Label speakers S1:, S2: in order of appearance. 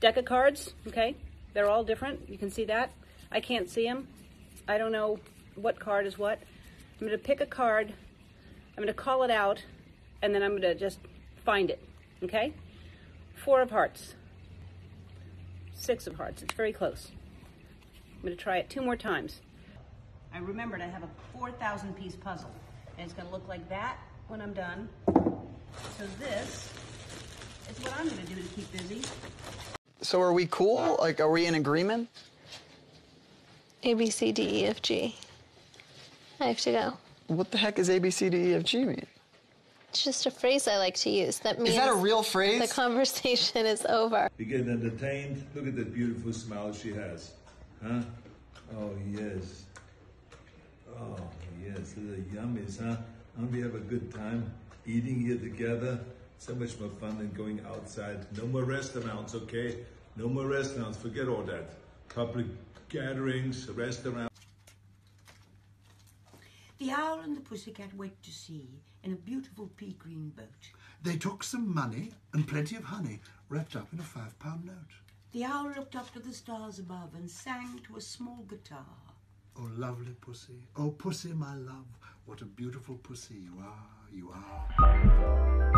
S1: deck of cards, okay? They're all different. You can see that. I can't see them. I don't know what card is what. I'm going to pick a card. I'm going to call it out, and then I'm going to just find it, okay? Four of hearts. Six of hearts. It's very close. I'm going to try it two more times. I remembered I have a 4,000 piece puzzle, and it's going to look like that when I'm done. So this is what I'm going to do to keep busy.
S2: So are we cool? Like, are we in agreement?
S3: A, B, C, D, E, F, G. I have to go.
S2: What the heck is A, B, C, D, E, F, G mean?
S3: It's just a phrase I like to use. That means
S2: Is that a real phrase?
S3: the conversation is over.
S4: You getting entertained? Look at that beautiful smile she has. Huh? Oh, yes. Oh, yes. The yummies, huh? And we have a good time eating here together. So much more fun than going outside. No more restaurants, okay? No more restaurants. Forget all that. Public gatherings, restaurants.
S5: The owl and the pussycat went to sea in a beautiful pea green boat.
S6: They took some money and plenty of honey wrapped up in a five pound note.
S5: The owl looked up to the stars above and sang to a small guitar.
S6: Oh, lovely pussy. Oh, pussy, my love. What a beautiful pussy you are. You are.